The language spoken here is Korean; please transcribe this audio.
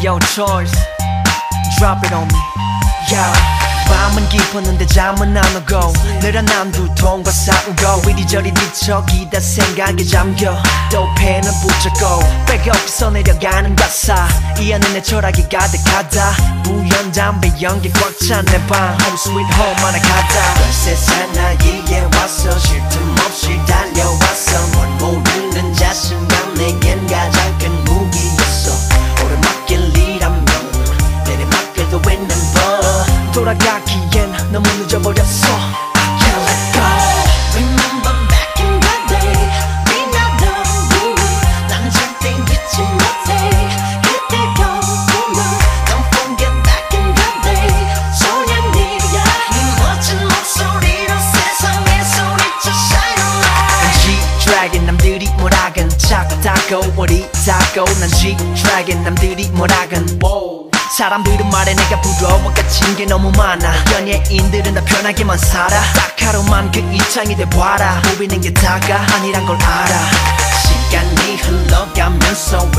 choice. Drop it on me. Yeah. 밤은 깊었는데 잠은 안 오고. 늘어난 두통과 싸우고. 이리저리 뒤척이다 생각에 잠겨. 또 펜을 붙잡고. 백업에서 내려가는 가사. 이 안에 내 철학이 가득하다. 우연 담배 연기 꽉 찬 내 방 Home sweet home 하나 가다 사 돌아가기엔 너무 늦어버렸어 I can't let go Remember back in the day 빛나던 눈물 난 절대 잊지 못해 그때가 꿈을 Don't forget back in the day 소년이야 네 멋진 목소리로 세상에 소리쳐 shine a light G-Dragon 남들이 뭐라건 작다고 어리다고 난 G-Dragon 남들이 뭐라건 사람들은 말해 내가 부러워 갇힌 게 너무 많아. 연예인들은 다 편하게만 살아. 딱 하루만 그 이창이 돼봐라. 보이는 게 다가 아니란 걸 알아. 시간이 흘러가면서